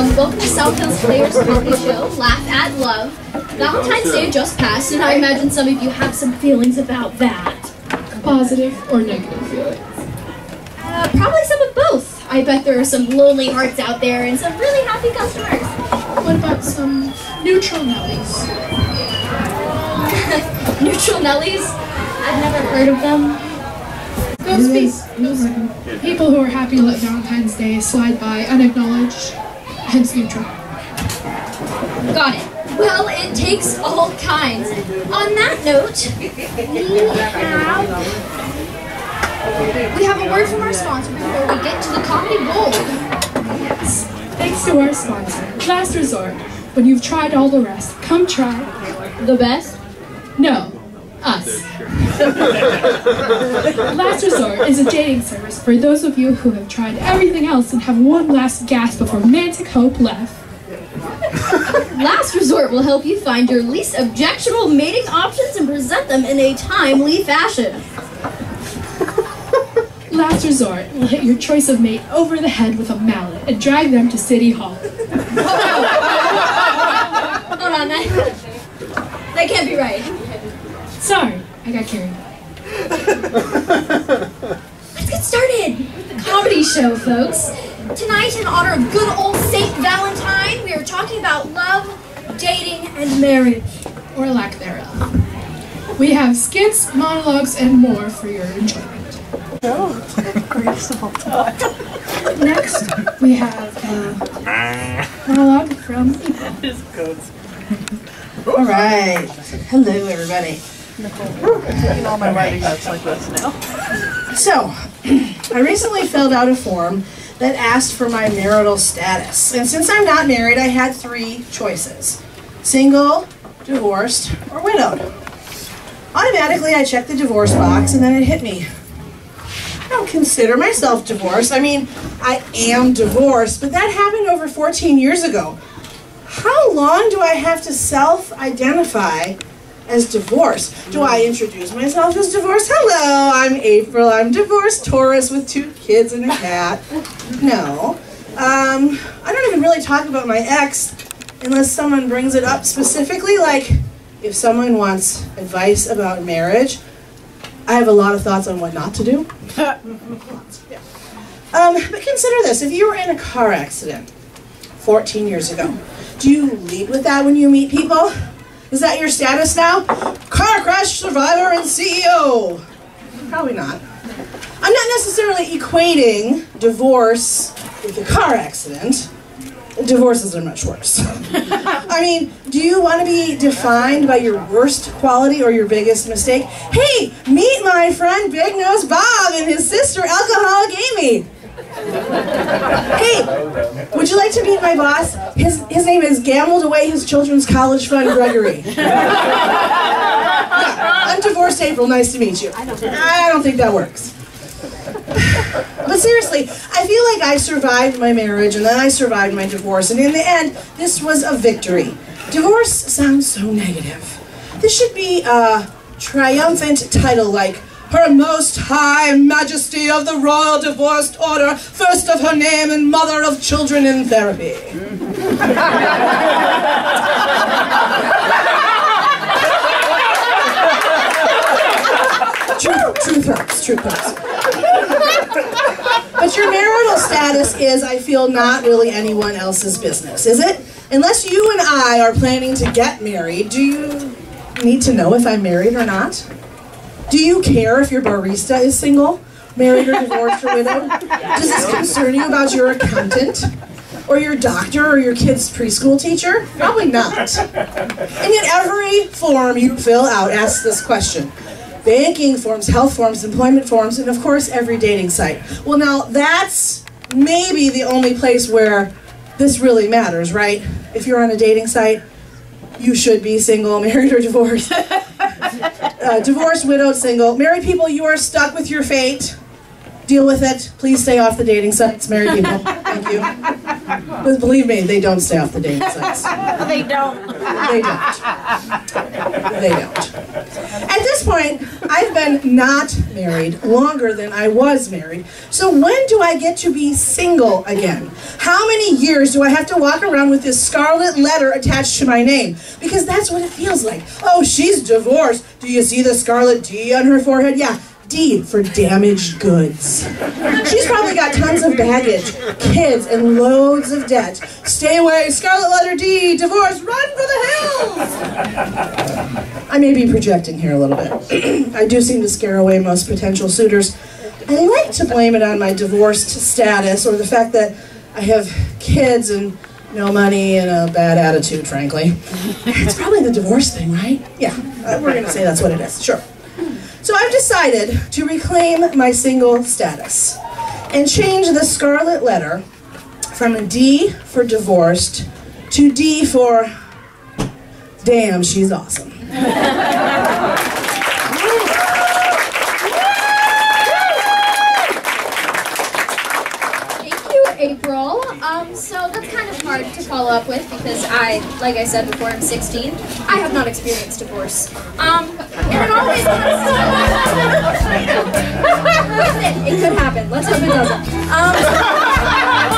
Um, welcome to South Hills Players Comedy Show, Laugh at Love. Valentine's Day just passed, and I imagine some of you have some feelings about that. Positive or negative feelings? Uh, probably some of both. I bet there are some lonely hearts out there and some really happy customers. What about some neutral Nellies? Neutral Nellies? I've never heard of them. Those, those people who are happy to let Valentine's Day slide by unacknowledged, hence neutral. Got it. Well, it takes all kinds. On that note, we have we have a word from our sponsor before we get to the comedy Bowl. Yes. Thanks to our sponsor, Last Resort. When you've tried all the rest, come try The best? No. Last Resort is a dating service for those of you who have tried everything else and have one last gasp of romantic hope left. Last Resort will help you find your least objectionable mating options and present them in a timely fashion. Last Resort will hit your choice of mate over the head with a mallet and drag them to City Hall. Hold on, that, that can't be right. Sorry, I got carried. Let's get started with the comedy show, folks. Tonight, in honor of good old Saint Valentine, we are talking about love, dating, and marriage. Or lack thereof. We have skits, monologues, and more for your enjoyment. Next, we have a monologue from All right. Hello, everybody. All my writing notes like this now. So, I recently filled out a form that asked for my marital status. And since I'm not married, I had three choices single, divorced, or widowed. Automatically, I checked the divorce box, and then it hit me. I don't consider myself divorced. I mean, I am divorced, but that happened over 14 years ago. How long do I have to self identify as divorce. Do I introduce myself as divorce? Hello, I'm April. I'm divorced Taurus with two kids and a cat. No. Um, I don't even really talk about my ex unless someone brings it up specifically, like if someone wants advice about marriage. I have a lot of thoughts on what not to do. Um, but consider this if you were in a car accident 14 years ago, do you lead with that when you meet people? Is that your status now? Car crash survivor and CEO? Probably not. I'm not necessarily equating divorce with a car accident. Divorces are much worse. I mean, do you want to be defined by your worst quality or your biggest mistake? Hey, meet my friend Big Nose Bob and his sister Alcoholic Amy. Hey, would you like to meet my boss? His, his name is Gambled Away His Children's College Fund Gregory. Yeah, I'm divorced April, nice to meet you. I don't think that works. But seriously, I feel like I survived my marriage and then I survived my divorce, and in the end, this was a victory. Divorce sounds so negative. This should be a triumphant title like Her Most High Majesty of the Royal Divorced Order, first of her name and mother of children in therapy. True, truth hurts. But your marital status is, I feel, not really anyone else's business, is it? Unless you and I are planning to get married, do you need to know if I'm married or not? Do you care if your barista is single, married or divorced or widowed? Does this concern you about your accountant? Or your doctor or your kid's preschool teacher? Probably not. And yet every form you fill out asks this question banking forms, health forms, employment forms, and of course every dating site. Well, now that's maybe the only place where this really matters, right? If you're on a dating site, you should be single, married, or divorced. Uh, divorced, widowed, single. Married people, you are stuck with your fate. Deal with it. Please stay off the dating sites, married people. Thank you. But believe me, they don't stay off the dating sites. They don't. They don't. They don't. At this point, I've been not married longer than I was married. So when do I get to be single again? How many years do I have to walk around with this scarlet letter attached to my name? Because that's what it feels like. Oh, she's divorced. Do you see the scarlet D on her forehead? Yeah. D for damaged goods. She's probably got tons of baggage, kids, and loads of debt. Stay away, scarlet letter D, divorce, run for the hills! I may be projecting here a little bit. I do seem to scare away most potential suitors. I like to blame it on my divorced status or the fact that I have kids and no money and a bad attitude, frankly. It's probably the divorce thing, right? Yeah, uh, we're gonna say that's what it is, sure. So I've decided to reclaim my single status and change the scarlet letter from a D for divorced to D for damn, she's awesome. Thank you, April. Um, so that's kind of hard to follow up with because I, like I said before, I'm 16. I have not experienced divorce. Um, and it always Listen, it could happen. Let's hope it doesn't. Um,